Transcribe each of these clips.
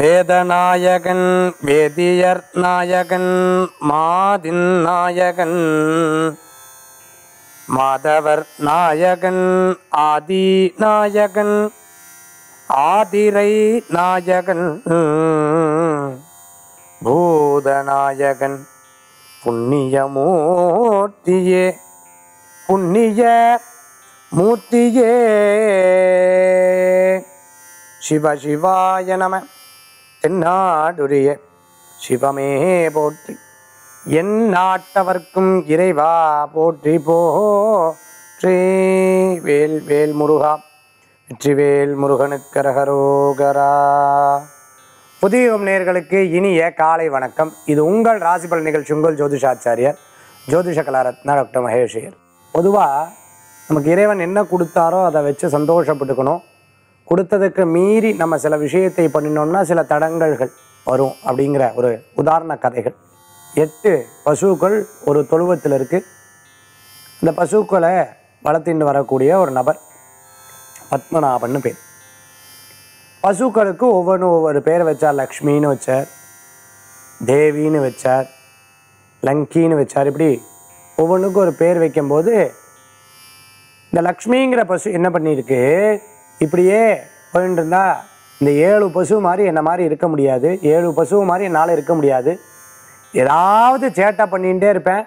வேதநாயகன் வேதியர் நாயகன் மாதின் நாயகன். மாதவர் நாயகன் ஆதி நாயகன். ஆதிரை நாயகன். பூதநாயகன் புண்ணியமூர்த்தியே புண்ணிய மூர்த்தியே. சிவ சிவாய நம. தென்னாடுரிய சிவமே போற்றி. என் நாட்டவர்க்கும் இறைவா போற்றி போற்றி வேல் வேல் முருகா. வெற்றிவேல் முருகனுக்கரகரோகரா புதிய நேர்களுக்கு இனிய காலை வணக்கம். இது உங்கள் ராசிபல் நிகழ்ச்சி உங்கள் ஜோதிஷாச்சாரியர் ஜோதிஷ கலாரத்னா டாக்டர் மகேஷியர் பொதுவாக நமக்கு இறைவன் என்ன கொடுத்தாரோ அதை வச்சு சந்தோஷப்பட்டுக்கணும். கொடுத்ததுக்கு மீறி நம்ம சில விஷயத்தை பண்ணினோம்னா சில தடங்கல்கள் வரும் அப்படிங்கிற ஒரு உதாரண கதைகள். எட்டு பசுக்கள் ஒரு தொழுவத்தில் இருக்குது இந்த பசுக்களை வளர்த்தின்னு வரக்கூடிய ஒரு நபர் பத்மநாபன்னு பேர். பசுக்களுக்கு ஒவ்வொன்றும் ஒவ்வொரு பேர் வச்சார். லக்ஷ்மின்னு வச்சார். தேவின்னு வச்சார். லங்கின்னு வச்சார். இப்படி ஒவ்வொன்றுக்கும் ஒரு பேர் வைக்கும்போது இந்த லக்ஷ்மிங்கிற பசு என்ன பண்ணியிருக்கு? இப்படியே போயிட்டு இருந்தால் இந்த ஏழு பசு மாதிரி என்ன மாதிரி இருக்க முடியாது. ஏழு பசு மாதிரி என்னால் இருக்க முடியாது. ஏதாவது சேட்டை பண்ணிகிட்டே இருப்பேன்.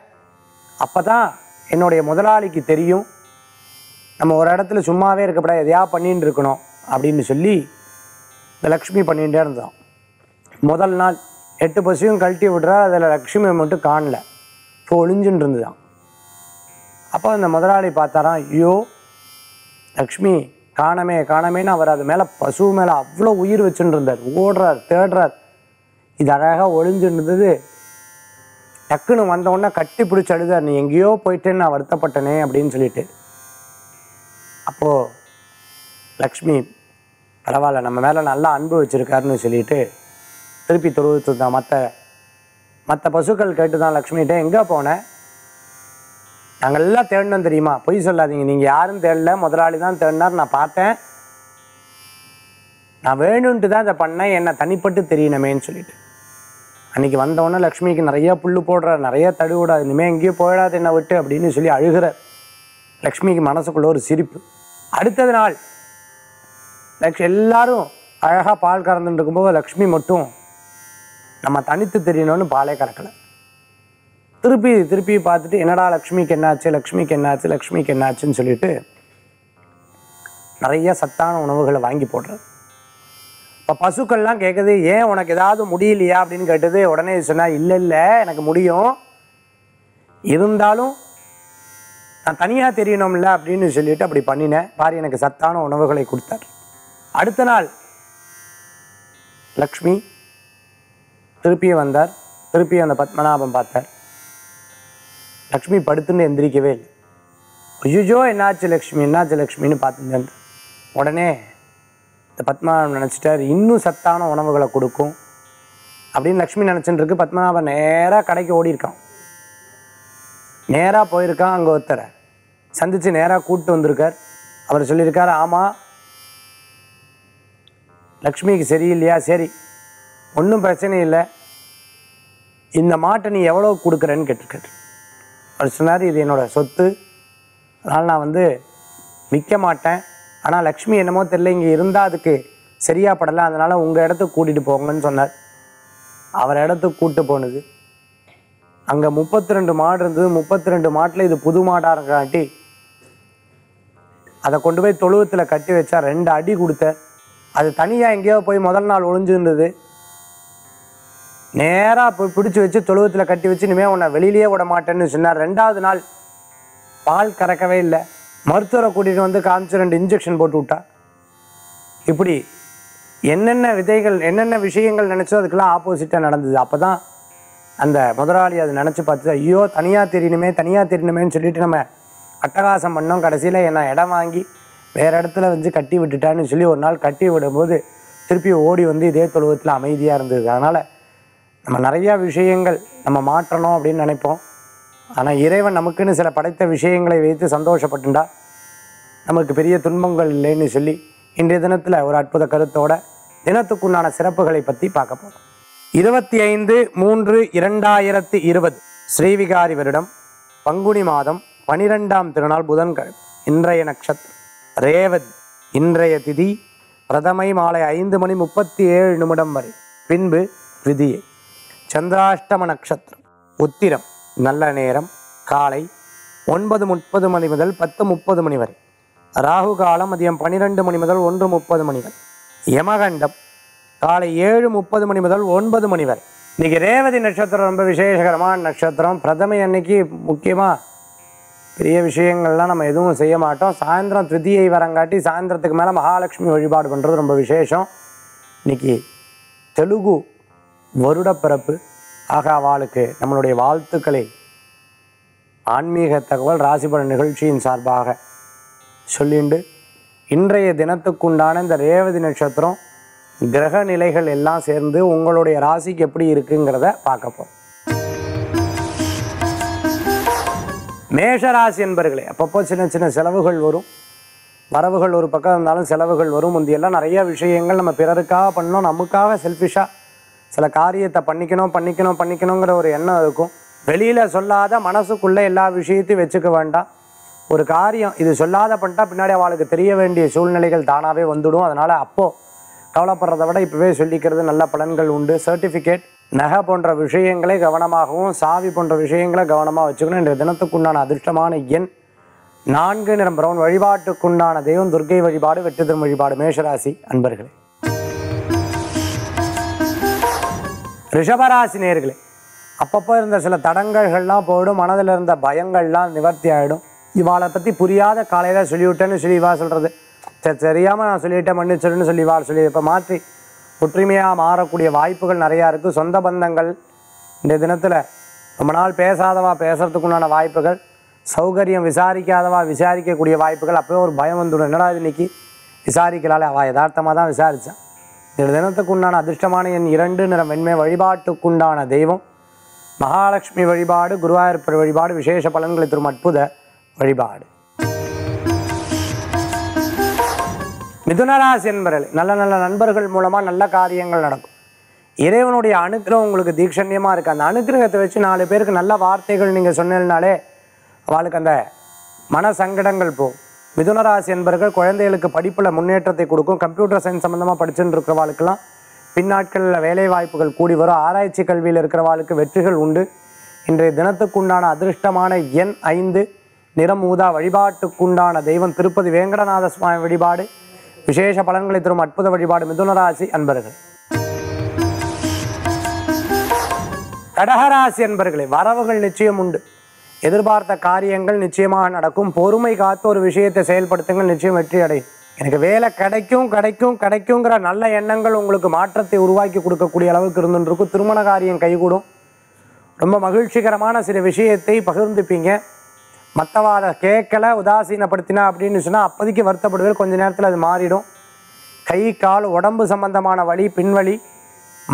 அப்போ தான் என்னுடைய முதலாளிக்கு தெரியும். நம்ம ஒரு இடத்துல சும்மாவே இருக்கக்கூடாது. எதையா பண்ணின்னு இருக்கணும் அப்படின்னு சொல்லி இந்த லக்ஷ்மி பண்ணிகிட்டே இருந்தோம். முதல் நாள் எட்டு பசுவும் கழட்டி விட்றா. அதில் லக்ஷ்மி மட்டும் காணல. இப்போ ஒளிஞ்சுன்னு இருந்துதான். அப்போ அந்த முதலாளி பார்த்தாராம் ஐயோ லக்ஷ்மி காணமே காணமேன்னு அவர் அது மேலே பசு மேலே அவ்வளோ உயிர் வச்சுட்டு இருந்தார். ஓடுறார் தேடுறார். இது அழகாக ஒளிஞ்சுட்டு இருந்தது டக்குன்னு வந்த உடனே கட்டி பிடிச்சி அழுதார். நீ எங்கேயோ போயிட்டேன்னு நான் வருத்தப்பட்டனே அப்படின்னு சொல்லிட்டு. அப்போது லக்ஷ்மி பரவாயில்ல நம்ம மேலே நல்லா அன்பு வச்சுருக்காருன்னு சொல்லிட்டு திருப்பி தொழுவித்து தான் மற்ற மற்ற பசுக்கள் கேட்டு தான் லக்ஷ்மிகிட்ட எங்கே போனேன் நாங்கள் எல்லாம் தேடினோம் தெரியுமா? பொய் சொல்லாதீங்க. நீங்கள் யாரும் தேடல. முதலாளி தான் தேடினார். நான் பார்த்தேன். நான் வேணும்ன்ட்டு தான் இதை பண்ணேன். என்னை தனிப்பட்டு தெரியணுமேன்னு சொல்லிட்டு. அன்னைக்கு வந்தவொடனே லக்ஷ்மிக்கு நிறைய புல் போடுறார். நிறைய தடு விடாது. இனிமேல் எங்கேயும் போயிடாது. என்னை விட்டு அப்படின்னு சொல்லி அழுகிறார். லக்ஷ்மிக்கு மனசுக்குள்ள ஒரு சிரிப்பு. அடுத்தது நாள். லக்ஷ் எல்லாரும் அழகாக பால் கறந்துட்டு இருக்கும்போது லக்ஷ்மி மட்டும் நம்ம தனித்து தெரியணும்னு பாலே கறக்கலை. திருப்பி திருப்பி பார்த்துட்டு என்னடா லக்ஷ்மிக்கு என்னாச்சு? லக்ஷ்மிக்கு என்னாச்சு? லக்ஷ்மிக்கு என்னாச்சுன்னு சொல்லிட்டு நிறைய சத்தான உணவுகளை வாங்கி போடுறது இப்போ பசுக்கள்லாம் கேட்குது ஏன் உனக்கு ஏதாவது முடியலையா? அப்படின்னு கேட்டது உடனே சொன்னா இல்லை இல்லை எனக்கு முடியும். இருந்தாலும் நான் தனியாக தெரியணும்ல அப்படின்னு சொல்லிட்டு அப்படி பண்ணினேன். பாரு எனக்கு சத்தான உணவுகளை கொடுத்தார். அடுத்த நாள் லக்ஷ்மி திருப்பியும் வந்தார். திருப்பி அந்த பத்மநாபம் பார்த்தார். லக்ஷ்மி படுத்துன்னு எந்திரிக்கவே இல்லை. ஐயோ என்னாச்சு லக்ஷ்மி என்னாச்சு லக்ஷ்மின்னு பார்த்துட்டு உடனே இந்த பத்மநாபன் நினச்சிட்டார் இன்னும் சத்தான உணவுகளை கொடுக்கும். அப்படின்னு லக்ஷ்மி நினச்சிட்டு இருக்கு. பத்மநாபன் நேராக கடைக்கு ஓடி இருக்கான் நேராக போயிருக்கான் அங்கே ஒருத்தரை. சந்தித்து நேராக கூப்பிட்டு வந்திருக்கார். அவர் சொல்லியிருக்கார் ஆமாம் லக்ஷ்மிக்கு சரியில்லையா? சரி ஒன்றும் பிரச்சனை இல்லை. இந்த மாட்டை நீ எவ்வளோ கொடுக்குறேன்னு கேட்டிருக்காரு. அவர் சொன்னார் இது என்னோடய சொத்து. அதனால் நான் வந்து விற்க மாட்டேன். ஆனால் லக்ஷ்மி என்னமோ தெரில இங்கே இருந்தால் அதுக்கு சரியாக படலை. அதனால் உங்கள் இடத்துக்கு கூட்டிகிட்டு போங்கன்னு சொன்னார். அவர் இடத்துக்கு கூப்பிட்டு போனது. அங்கே முப்பத்தி ரெண்டு மாடு இருந்தது. முப்பத்தி ரெண்டு மாட்டில் இது புது மாடாக இருக்காட்டி அதை கொண்டு போய் தொழுவத்தில் கட்டி வச்சா ரெண்டு அடி கொடுத்த அது தனியாக எங்கேயோ போய் முதல் நாள் ஒளிஞ்சிருந்தது. நேராக போய் பிடிச்சி வச்சு தொழுவத்தில் கட்டி வச்சு இனிமேல் உன்னை வெளியிலேயே விட மாட்டேன்னு சொன்னார். ரெண்டாவது நாள் பால் கறக்கவே இல்லை. மருத்துவரை கூட்டிகிட்டு வந்து காமிச்சு ரெண்டு இன்ஜெக்ஷன் போட்டு விட்டா. இப்படி என்னென்ன விதைகள் என்னென்ன விஷயங்கள் நினச்சோ அதுக்கெல்லாம் ஆப்போசிட்டாக நடந்தது. அப்போ தான் அந்த முதலாளி அதை நினச்சி பார்த்து ஐயோ தனியாக தெரியணுமே தனியாக தெரியணுமேன்னு சொல்லிட்டு நம்ம அட்டகாசம் பண்ணோம். கடைசியில் என்ன இடம் வாங்கி வேறு இடத்துல வந்து கட்டி விட்டுட்டான்னு சொல்லி ஒரு நாள் கட்டி விடும்போது திருப்பி ஓடி வந்து இதே தொழுவத்தில் அமைதியாக இருந்தது. அதனால் நம்ம நிறையா விஷயங்கள் நம்ம மாற்றணும் அப்படின்னு நினைப்போம். ஆனால் இறைவன் நமக்குன்னு சில படைத்த விஷயங்களை வைத்து சந்தோஷப்பட்டுண்டா? நமக்கு பெரிய துன்பங்கள் இல்லைன்னு சொல்லி இன்றைய தினத்தில் ஒரு அற்புத கருத்தோட தினத்துக்குண்டான சிறப்புகளை பற்றி பார்க்க போகிறோம் இருபத்தி ஐந்து மூன்று இரண்டாயிரத்தி இருபது ஸ்ரீவிகாரி வருடம் பங்குனி மாதம் பனிரெண்டாம் திருநாள் புதன்கிழமை இன்றைய நட்சத்திரம். ரேவதி இன்றைய திதி பிரதமை மாலை ஐந்து மணி முப்பத்தி ஏழு நிமிடம் வரை. பின்பு விதியை. சந்திராஷ்டம நட்சத்திரம். உத்திரம் நல்ல நேரம் காலை ஒன்பது முப்பது மணி முதல் பத்து முப்பது மணி வரை. ராகு காலம் மதியம் பன்னிரெண்டு மணி முதல் ஒன்று முப்பது மணி வரை. யமகண்டம் காலை ஏழு முப்பது மணி முதல் ஒன்பது மணி வரை. இன்னைக்கு ரேவதி நட்சத்திரம் ரொம்ப விசேஷகரமான நட்சத்திரம். பிரதமை அன்னைக்கு முக்கியமாக பெரிய விஷயங்கள்லாம் நம்ம எதுவும் செய்ய மாட்டோம். சாயந்தரம் திருதியை வரங்காட்டி சாயந்தரத்துக்கு மேலே மகாலட்சுமி வழிபாடு பண்ணுறது ரொம்ப விசேஷம். இன்றைக்கி தெலுங்கு வருட பிறப்பு ஆக அவளுக்கு நம்மளுடைய வாழ்த்துக்களை ஆன்மீக தகவல் ராசிபலன் நிகழ்ச்சியின் சார்பாக சொல்லிண்டு இன்றைய தினத்துக்குண்டான இந்த ரேவதி நட்சத்திரம் கிரக நிலைகள் எல்லாம் சேர்ந்து உங்களுடைய ராசிக்கு எப்படி இருக்குங்கிறத பார்க்க போறோம். மேஷராசி என்பர்களே அப்பப்போ சின்ன சின்ன செலவுகள் வரும். வரவுகள் ஒரு பக்கம் இருந்தாலும் செலவுகள் வரும். முந்தியெல்லாம் நிறைய விஷயங்கள் நம்ம பிறருக்காக பண்ணோம். நமக்காக செல்ஃபிஷாக சில காரியத்தை பண்ணிக்கணும் பண்ணிக்கணும் பண்ணிக்கணுங்கிற ஒரு எண்ணம் இருக்கும். வெளியில் சொல்லாத மனசுக்குள்ளே எல்லா விஷயத்தையும் வச்சுக்க வேண்டாம். ஒரு காரியம் இது சொல்லாத பண்ணிட்டா பின்னாடி அவளுக்கு தெரிய வேண்டிய சூழ்நிலைகள் தானாகவே வந்துடும். அதனால் அப்போது கவலைப்படுறதை விட இப்போவே சொல்லிக்கிறது நல்ல பலன்கள் உண்டு. சர்டிஃபிகேட் நகை போன்ற விஷயங்களை கவனமாகவும் சாவி போன்ற விஷயங்களை கவனமாக வச்சுக்கணும். இன்றைய தினத்துக்குண்டான அதிர்ஷ்டமான எண் நான்கு. நிறம் பிரவுன் வழிபாட்டுக்குண்டான தெய்வம் துர்கை வழிபாடு வெற்றி தரும் வழிபாடு மேஷராசி அன்பர்களே. ரிஷபராசி நேர்களே அப்பப்போ இருந்த சில தடங்கல்கள்லாம் போயிடும் மனதில் இருந்த பயங்கள்லாம் நிவர்த்தி ஆகிடும் இவாளை பற்றி புரியாத காலையில் சொல்லிவிட்டேன்னு சொல்லி இவா சொல்கிறது சரி தெரியாமல் நான் சொல்லிவிட்டேன் மன்னிச்சிருன்னு சொல்லி இவாள் சொல்லி இப்போ மாற்றி. ஒற்றுமையாக மாறக்கூடிய வாய்ப்புகள் நிறையா இருக்குது சொந்த பந்தங்கள் இந்த தினத்தில் ரொம்ப நாள் பேசாதவா பேசுறதுக்குண்டான வாய்ப்புகள் சௌகரியம் விசாரிக்காதவா விசாரிக்கக்கூடிய வாய்ப்புகள் அப்போயே ஒரு பயம் வந்துடும். என்னடா இது இன்னைக்கு? விசாரிக்கலாலே அவள் யதார்த்தமாக தான் விசாரித்தான் தினத்துக்குண்டான அதிர்ஷ்டமான என் இரண்டு நிறம் வெண்மை வழிபாட்டுக்குண்டான தெய்வம். மகாலட்சுமி வழிபாடு குருவாயூர்ப்பர் வழிபாடு விசேஷ பலன்களை தரும் அற்புத வழிபாடு. மிதுனராசி என்பர்கள் நல்ல நல்ல நண்பர்கள் மூலமாக நல்ல காரியங்கள் நடக்கும். இறைவனுடைய அனுகிரகம் உங்களுக்கு தீட்சண்யமாக இருக்குது அந்த அனுக்கிரகத்தை வச்சு நாலு பேருக்கு நல்ல வார்த்தைகள் நீங்கள் சொன்னீங்கனாலே அவளுக்கு அந்த மன சங்கடங்கள் போகும். மிதுனராசி என்பர்கள் குழந்தைகளுக்கு படிப்பில் முன்னேற்றத்தை கொடுக்கும் கம்ப்யூட்டர் சயின்ஸ் சம்மந்தமாக படிச்சுட்டு இருக்கிறவாளுக்கெல்லாம் பின்னாட்களில் வேலை வாய்ப்புகள் கூடி வரும். ஆராய்ச்சி கல்வியில் இருக்கிறவாளுக்கு வெற்றிகள் உண்டு. இன்றைய தினத்துக்குண்டான அதிர்ஷ்டமான எண் ஐந்து நிறம் ஊதா வழிபாட்டுக்குண்டான தெய்வம் திருப்பதி வேங்கடநாத சுவாமி வழிபாடு. விசேஷ பலன்களை தரும் அற்புத வழிபாடு மிதுனராசி அன்பர்கள். கடகராசி அன்பர்களே வரவுகள் நிச்சயம் உண்டு. எதிர்பார்த்த காரியங்கள் நிச்சயமாக நடக்கும். பொறுமை காத்து ஒரு விஷயத்தை செயல்படுத்துங்கள் நிச்சயம் வெற்றி அடையும் எனக்கு வேலை கிடைக்கும் கிடைக்கும் கிடைக்குங்கிற நல்ல எண்ணங்கள் உங்களுக்கு மாற்றத்தை உருவாக்கி கொடுக்கக்கூடிய அளவுக்கு இருந்துருக்கும் திருமண காரியம் கைகூடும். ரொம்ப மகிழ்ச்சிகரமான சில விஷயத்தை பகிர்ந்துப்பீங்க. மற்றவா அதை உதாசீனப்படுத்தினா அப்படின்னு சொன்னால் அப்போதைக்கு வருத்தப்படுவேன் கொஞ்ச நேரத்தில் அது மாறிடும். கை கால் உடம்பு சம்பந்தமான வழி பின்வழி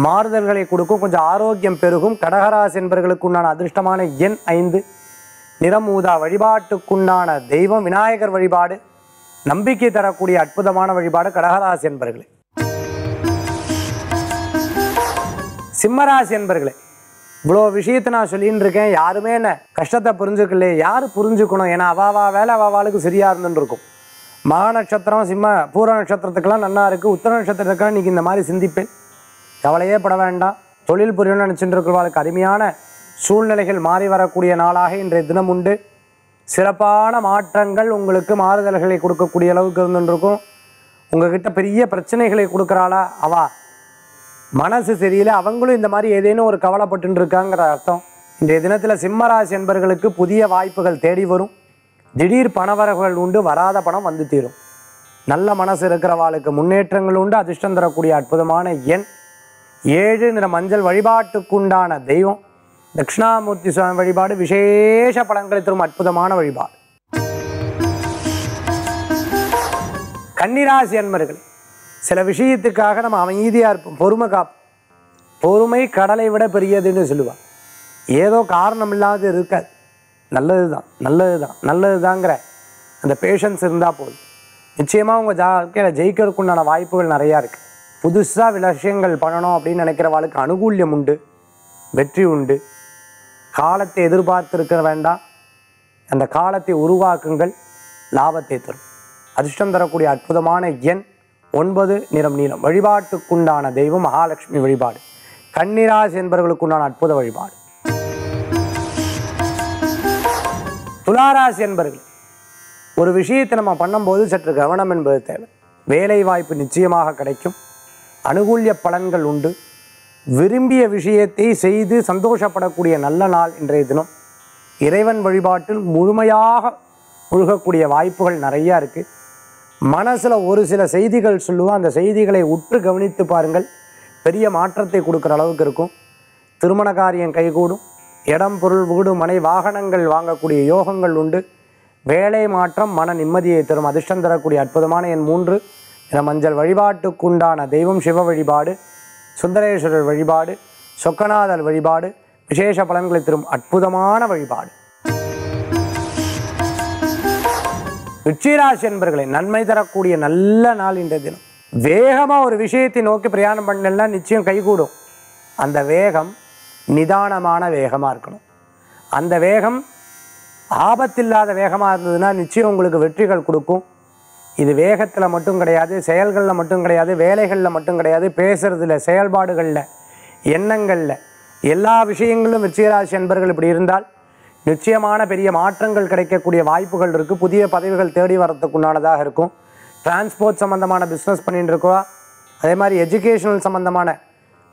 மாறுதல்களை கொடுக்கும். கொஞ்சம் ஆரோக்கியம் பெருகும். கடகராசி என்பவர்களுக்கு உண்டான அதிர்ஷ்டமான எண் ஐந்து. நிறமூதா வழிபாட்டுக்குண்டான தெய்வம் விநாயகர் வழிபாடு நம்பிக்கை தரக்கூடிய அற்புதமான வழிபாடு கடகராசி என்பர்களே. சிம்மராசி என்பர்களே இவ்வளோ விஷயத்தை நான் சொல்லின்னு இருக்கேன். யாருமே என்ன கஷ்டத்தை புரிஞ்சுக்கலையே. யார் புரிஞ்சுக்கணும்? ஏன்னா அவாவா வேலை அவாவாளுக்கு சரியா இருந்துருக்கும் இருக்கும். மகா நட்சத்திரம் சிம்ம பூர நட்சத்திரத்துக்கெல்லாம் நல்லா இருக்குது உத்தர நட்சத்திரத்துக்கெல்லாம் இன்றைக்கி இந்த மாதிரி சிந்திப்பேன். கவலையே பட வேண்டாம். தொழில் புரியணும்னு நினச்சிட்டு இருக்கிறவர்களுக்கு அருமையான சூழ்நிலைகள் மாறி வரக்கூடிய நாளாக இன்றைய தினம் உண்டு. சிறப்பான மாற்றங்கள் உங்களுக்கு மாறுதல்களை கொடுக்கக்கூடிய அளவுக்கு இருந்துருக்கும் உங்ககிட்ட பெரிய பிரச்சனைகளை கொடுக்குறாளா? அவா. மனசு சரியில்லை. அவங்களும் இந்த மாதிரி ஏதேனும் ஒரு கவலைப்பட்டு இருக்காங்கிற அர்த்தம். இன்றைய தினத்தில் சிம்மராசி என்பர்களுக்கு புதிய வாய்ப்புகள் தேடி வரும். திடீர் பணவரவுகள் உண்டு. வராத பணம் வந்து தீரும். நல்ல மனசு இருக்கிறவாளுக்கு முன்னேற்றங்கள் உண்டு. அதிர்ஷ்டம் தரக்கூடிய அற்புதமான எண். ஏழு நிற மஞ்சள் வழிபாட்டுக்குண்டான தெய்வம். தட்சிணாமூர்த்தி சுவாமி வழிபாடு விசேஷ பலன்களை தரும் அற்புதமான வழிபாடு. கன்னிராசி அன்பர்கள் சில விஷயத்துக்காக நம்ம அமைதியாக இருப்போம் பொறுமை காப்போம். பொறுமை கடலை விட பெரியதுன்னு சொல்லுவாள் ஏதோ காரணம் இல்லாத இருக்காது. நல்லது தான் நல்லது தான் நல்லது தாங்கிற அந்த பேஷன்ஸ் இருந்தால் போதும். நிச்சயமாக உங்கள் வாழ்க்கையில் ஜெயிக்கிறதுக்குண்டான வாய்ப்புகள் நிறையா இருக்குது புதுசாக விஷயங்கள் பண்ணணும் அப்படின்னு நினைக்கிறவாளுக்கு அனுகூல்யம் உண்டு வெற்றி உண்டு. காலத்தை எதிர்பார்த்திருக்க வேண்டாம். அந்த காலத்தை உருவாக்குங்கள் லாபத்தை தரும். அதிர்ஷ்டம் தரக்கூடிய அற்புதமான எண் ஒன்பது நிறம் நீளம். வழிபாட்டுக்குண்டான தெய்வம் மகாலட்சுமி வழிபாடு. கன்னிராசி என்பவர்களுக்குண்டான அற்புத வழிபாடு. துளாராசி என்பர்கள் ஒரு விஷயத்தை நம்ம பண்ணும்போது சற்று கவனம் என்பது தேவை. வேலை வாய்ப்பு நிச்சயமாக கிடைக்கும். அனுகூல்ய பலன்கள் உண்டு. விரும்பிய விஷயத்தை செய்து சந்தோஷப்படக்கூடிய நல்ல நாள் இன்றைய தினம். இறைவன் வழிபாட்டில் முழுமையாக முழுகக்கூடிய வாய்ப்புகள் நிறையா இருக்குது மனசில் ஒரு சில செய்திகள் சொல்லுவோம் அந்த செய்திகளை உற்று கவனித்து பாருங்கள். பெரிய மாற்றத்தை கொடுக்குற அளவுக்கு இருக்கும். திருமண காரியம் கைகூடும். இடம் பொருள் வீடு மனை வாகனங்கள் வாங்கக்கூடிய யோகங்கள் உண்டு. வேலை மாற்றம் மன நிம்மதியை தரும். அதிர்ஷ்டம் தரக்கூடிய அற்புதமான என் மூன்று. என மஞ்சள் வழிபாட்டுக்குண்டான தெய்வம் சிவ வழிபாடு. சுந்தரேஸ்வரர் வழிபாடு சொக்கநாதர் வழிபாடு விசேஷ பலன்களை தரும் அற்புதமான வழிபாடு. விச்சிராசி என்பர்களை நன்மை தரக்கூடிய நல்ல நாள் இன்றைய தினம். வேகமாக ஒரு விஷயத்தை நோக்கி பிரயாணம் பண்ணலன்னா நிச்சயம் கைகூடும். அந்த வேகம் நிதானமான வேகமாக இருக்கணும். அந்த வேகம் ஆபத்தில்லாத வேகமாக இருந்ததுன்னா நிச்சயம் உங்களுக்கு வெற்றிகள் கொடுக்கும். இது வேகத்தில் மட்டும் கிடையாது செயல்களில் மட்டும் கிடையாது வேலைகளில் மட்டும் கிடையாது பேசுறதுல செயல்பாடுகளில் எண்ணங்களில் எல்லா விஷயங்களும் விருச்சிகராசி அன்பர்கள் இப்படி இருந்தால் நிச்சயமான பெரிய மாற்றங்கள் கிடைக்கக்கூடிய வாய்ப்புகள் இருக்குது புதிய பதவிகள் தேடி வரத்துக்குண்டானதாக இருக்கும். டிரான்ஸ்போர்ட் சம்மந்தமான பிஸ்னஸ் பண்ணிட்டு இருக்கவா அதே மாதிரி எஜுகேஷனல் சம்மந்தமான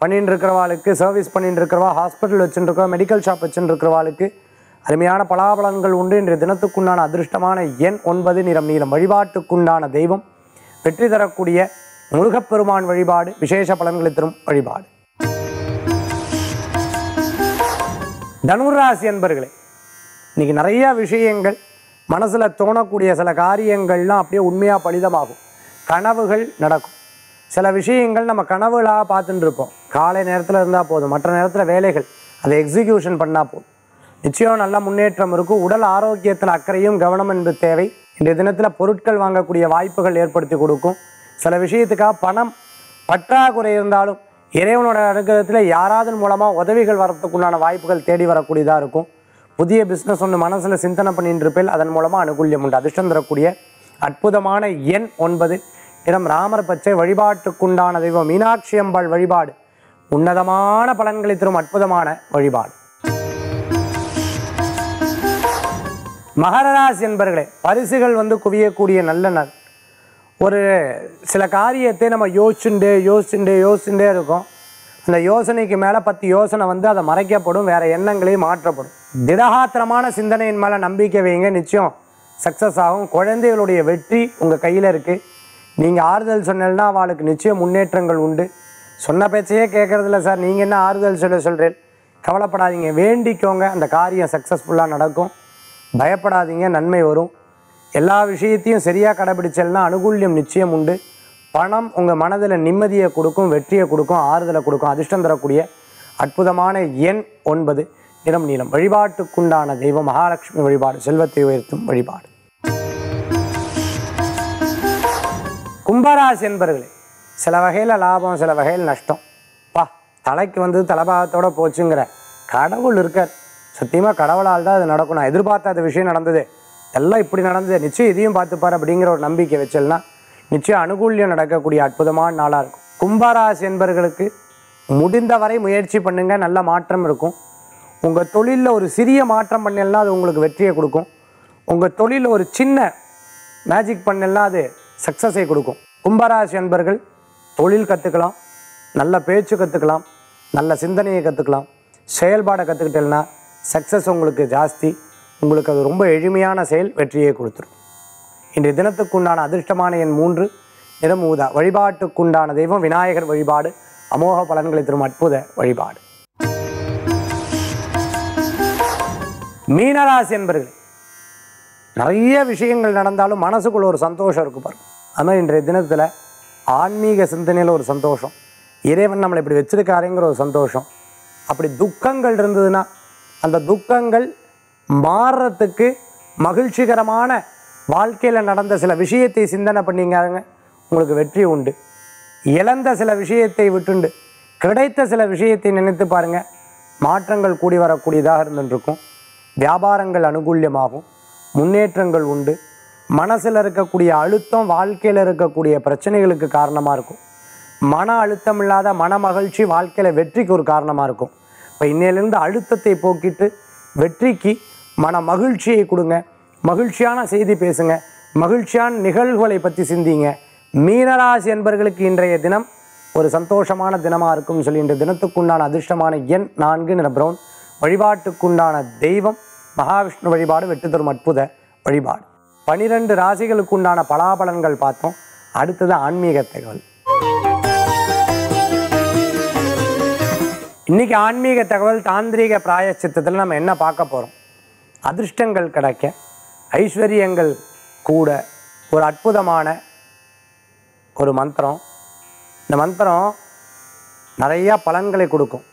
பண்ணிட்டு இருக்கிறவாளுக்கு சர்வீஸ் பண்ணிட்டு இருக்கிறவா ஹாஸ்பிட்டல் வச்சுட்டு மெடிக்கல் ஷாப் வச்சுட்டு இருக்கிறவாளுக்கு அருமையான பலாபலன்கள் உண்டு. இன்றைய தினத்துக்குண்டான அதிர்ஷ்டமான எண் ஒன்பது நிறம் நீளம் வழிபாட்டுக்குண்டான தெய்வம். வெற்றி தரக்கூடிய முருகப்பெருமான் வழிபாடு விசேஷ பலன்களை தரும் வழிபாடு. தனுராசி என்பர்களே இன்னைக்கு நிறைய விஷயங்கள் மனசில் தோணக்கூடிய சில காரியங்கள்லாம் அப்படியே உண்மையாக பலிதமாகும். கனவுகள் நடக்கும். சில விஷயங்கள் நம்ம கனவுகளாக பார்த்துட்டு இருப்போம். காலை நேரத்தில் இருந்தால் போதும். மற்ற நேரத்தில் வேலைகள் அதை எக்ஸிக்யூஷன் பண்ணால் போதும். நிச்சயம் நல்ல முன்னேற்றம் இருக்கும். உடல் ஆரோக்கியத்தில் அக்கறையும் கவனம் என்பது தேவை. இன்றைய தினத்தில் பொருட்கள் வாங்கக்கூடிய வாய்ப்புகள் ஏற்படுத்தி கொடுக்கும். சில விஷயத்துக்காக பணம் பற்றாக்குறை இருந்தாலும் இறைவனோட அனுகிரகத்தில் யாராவது மூலமாக உதவிகள் வரத்துக்குண்டான வாய்ப்புகள் தேடி வரக்கூடியதாக இருக்கும். புதிய பிஸ்னஸ் ஒன்று மனசில் சிந்தனை பண்ணிட்டு இருப்பேன். அதன் மூலமாக அனுகூல்யம் உண்டு. அதிர்ஷ்டம் தரக்கூடிய அற்புதமான எண் ஒன்பது. இடம் ராமர் பச்சை வழிபாட்டுக்குண்டான தெய்வம். மீனாட்சி அம்பாள் வழிபாடு. உன்னதமான பலன்களை தரும் அற்புதமான வழிபாடு. மகர ராசி என்பர்களே பரிசுகள் வந்து குவியக்கூடிய நல்ல நாள். ஒரு சில காரியத்தை நம்ம யோசிச்சுண்டே யோசிச்சுண்டே யோசிச்சுட்டே இருக்கோம். அந்த யோசனைக்கு மேலே பத்து யோசனை வந்து அதை மறைக்கப்படும் வேறு எண்ணங்களையும் மாற்றப்படும். திடகாத்திரமான சிந்தனையின் மேலே நம்பிக்கை வைங்க நிச்சயம் சக்ஸஸ் ஆகும். குழந்தைகளுடைய வெற்றி உங்கள் கையில் இருக்குது நீங்கள் ஆறுதல் சொன்னேன்னா அவளுக்கு நிச்சயம் முன்னேற்றங்கள் உண்டு. சொன்ன பேச்சையே கேட்கறதில்ல சார். நீங்கள் என்ன ஆறுதல் சொல்ல சொல்கிறேன் கவலைப்படாதீங்க. வேண்டிக்கோங்க. அந்த காரியம் சக்ஸஸ்ஃபுல்லாக நடக்கும். பயப்படாதீங்க நன்மை வரும். எல்லா விஷயத்தையும் சரியாக கடைபிடிச்சல்னா அனுகூல்யம் நிச்சயம் உண்டு. பணம் உங்கள் மனதில் நிம்மதியை கொடுக்கும் வெற்றியை கொடுக்கும் ஆறுதலை கொடுக்கும் அதிர்ஷ்டம் தரக்கூடிய அற்புதமான எண் ஒன்பது. நிறம் நீளம். வழிபாட்டுக்குண்டான தெய்வம் மகாலட்சுமி வழிபாடு செல்வத்தை உயர்த்தும் வழிபாடு. கும்பராசி என்பர்களே சில வகையில் லாபம் சில வகையில் நஷ்டம். பா தலைக்கு வந்து தலபாகத்தோடு போச்சுங்கிற கடவுள் இருக்கார். சத்தியமாக கடவுளால் தான் அது நடக்கும். நான் எதிர்பார்த்த விஷயம் நடந்தது. எல்லாம் இப்படி நடந்தது. நிச்சயம் இதையும் பார்த்துப்பார் அப்படிங்கிற ஒரு நம்பிக்கை வச்சல்னா நிச்சயம் அனுகூல்யம் நடக்கக்கூடிய அற்புதமான நாளாக இருக்கும். கும்பராசி என்பர்களுக்கு முடிந்தவரை முயற்சி பண்ணுங்க. நல்ல மாற்றம் இருக்கும். உங்கள் தொழிலில் ஒரு சிறிய மாற்றம் பண்ணலாம் அது உங்களுக்கு வெற்றியை கொடுக்கும். உங்கள் தொழிலில் ஒரு சின்ன மேஜிக் பண்ணலாம் அது சக்ஸஸை கொடுக்கும். கும்பராசி அன்பர்கள் தொழில் கற்றுக்கலாம் நல்ல பேச்சு கற்றுக்கலாம் நல்ல சிந்தனையை கற்றுக்கலாம் செயல்பாடை கற்றுக்கிட்டேன்னா சக்ஸஸ் உங்களுக்கு ஜாஸ்தி உங்களுக்கு அது ரொம்ப எளிமையான செயல் வெற்றியை கொடுத்துரும். இன்றைய தினத்துக்குண்டான அதிர்ஷ்டமான எண் மூன்று நிறம் ஊதா வழிபாட்டுக்குண்டான தெய்வம் விநாயகர் வழிபாடு அமோக பலன்களை தரும் அற்புத வழிபாடு. மீனராசி என்பர்கள் நிறைய விஷயங்கள் நடந்தாலும் மனசுக்குள்ள ஒரு சந்தோஷம் இருக்கு பாருங்க. அது இன்றைய தினத்தில் ஆன்மீக சிந்தனையில் ஒரு சந்தோஷம் இறைவன் நம்மளை இப்படி வச்சிருக்காருங்கிற ஒரு சந்தோஷம் அப்படி துக்கங்கள் இருந்ததுன்னா அந்த துக்கங்கள் மாறுறதுக்கு மகிழ்ச்சிகரமான வாழ்க்கையில் நடந்த சில விஷயத்தை சிந்தனை பண்ணிங்காருங்க உங்களுக்கு வெற்றி உண்டு. இழந்த சில விஷயத்தை விட்டுண்டு. கிடைத்த சில விஷயத்தை நினைத்து பாருங்க. மாற்றங்கள் கூடி வரக்கூடியதாக இருந்துருக்கும். வியாபாரங்கள் அனுகூல்யமாகும். முன்னேற்றங்கள் உண்டு. மனசில் இருக்கக்கூடிய அழுத்தம் வாழ்க்கையில் இருக்கக்கூடிய பிரச்சனைகளுக்கு காரணமாக இருக்கும். மன அழுத்தம் இல்லாத மன மகிழ்ச்சி வாழ்க்கையில் வெற்றிக்கு ஒரு காரணமாக இருக்கும். இப்போ இன்னையிலேருந்து அழுத்தத்தை போக்கிட்டு வெற்றிக்கு மன மகிழ்ச்சியை கொடுங்க. மகிழ்ச்சியான செய்தி பேசுங்க. மகிழ்ச்சியான நிகழ்வுகளை பற்றி சிந்திங்க. மீனராசி என்பர்களுக்கு இன்றைய தினம் ஒரு சந்தோஷமான தினமாக இருக்கும்னு சொல்லி இன்றைய தினத்துக்குண்டான அதிர்ஷ்டமான எண் நான்கு நிற பிரவுன் வழிபாட்டுக்குண்டான தெய்வம் மகாவிஷ்ணு வழிபாடு வெற்றி தரும் அற்புத வழிபாடு. பனிரெண்டு ராசிகளுக்குண்டான பலாபலன்கள் பார்த்தோம். அடுத்தது ஆன்மீக தகவல். இன்னைக்கு ஆன்மீக தகவல் தாந்திரீக பிராயச்சித்தத்தில் நம்ம என்ன பார்க்க போகிறோம் அதிர்ஷ்டங்கள் கிடைக்க ஐஸ்வர்யங்கள் கூட ஒரு அற்புதமான ஒரு மந்திரம். இந்த மந்திரம் நிறையா பலன்களை கொடுக்கும்.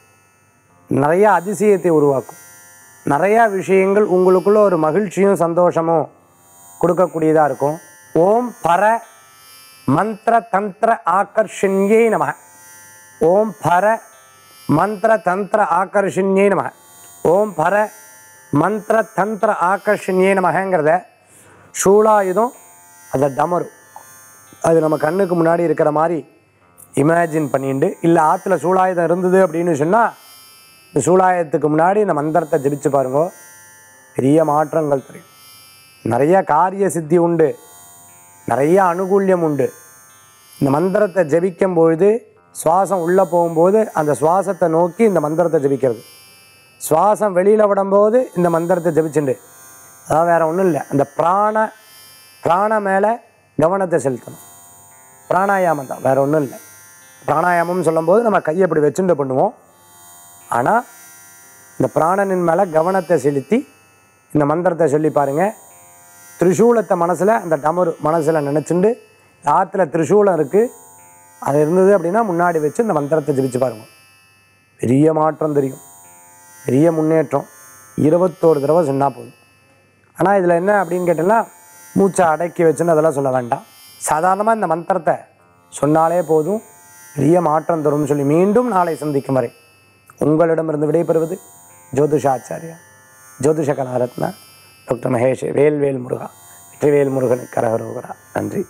நிறையா அதிசயத்தை உருவாக்கும். நிறையா விஷயங்கள் உங்களுக்குள்ள ஒரு மகிழ்ச்சியும் சந்தோஷமும் கொடுக்கக்கூடியதாக இருக்கும். ஓம் பர மந்திர தந்திர ஆகர்ஷண்யே நம. ஓம் பர மந்திர தந்திர ஆகர்ஷண்யே நம ஓம் பர மந்திர தந்திர ஆகர்ஷண்யே நமகங்கிறத சூளாயுதம் அதை டமரு. அது நம்ம கண்ணுக்கு முன்னாடி இருக்கிற மாதிரி இமேஜின் பண்ணிட்டு இல்லை ஆற்றுல சூழாயுதம் இருந்தது அப்படின்னு சொன்னால் இந்த சூழாயத்துக்கு முன்னாடி இந்த மந்திரத்தை ஜெபிச்சு பாருங்கோ. பெரிய மாற்றங்கள் தெரியும். நிறைய காரிய சித்தி உண்டு. நிறைய அனுகூல்யம் உண்டு. இந்த மந்திரத்தை ஜபிக்கும் பொழுது சுவாசம் உள்ளே போகும்போது அந்த சுவாசத்தை நோக்கி இந்த மந்திரத்தை ஜெபிக்கிறது. சுவாசம் வெளியில் விடும்போது இந்த மந்திரத்தை ஜபிச்சுண்டு. அதான் வேற ஒன்றும் இல்லை. அந்த பிராண பிராண மேலே கவனத்தை செலுத்தணும். பிராணாயாமம் தான். வேற ஒன்றும் இல்லை. பிராணாயாமம்னு சொல்லும்போது நம்ம கையை இப்படி வச்சுட்டு பண்ணுவோம். ஆனால் இந்த பிராணனின் மேலே கவனத்தை செலுத்தி இந்த மந்திரத்தை சொல்லி பாருங்க. திரிசூலத்தை மனசில் அந்த டமரு மனசில் நினச்சிண்டு ஆற்றுல திரிசூலம் இருக்குது அது இருந்தது அப்படின்னா முன்னாடி வச்சு இந்த மந்திரத்தை ஜெபிச்சு பாருங்க. பெரிய மாற்றம் தெரியும். பெரிய முன்னேற்றம். இருபத்தோரு தடவை சொன்னால் போதும். ஆனால் இதில் என்ன அப்படின்னு கேட்டோம்னா மூச்சை அடக்கி வச்சுன்னு அதெல்லாம் சொல்ல வேண்டாம். சாதாரணமாக இந்த மந்திரத்தை சொன்னாலே போதும். பெரிய மாற்றம் தரும்னு சொல்லி மீண்டும் நாளை சந்திக்கும் வரை உங்களிடமிருந்து விடைபெறுவது ஜோதிஷாச்சாரியா ஜோதிஷ கலாரத்னா டாக்டர் மகேஷ் வேல்வேல் முருகா வெற்றிவேல் முருகனுக்கு கரகரோகரா. நன்றி.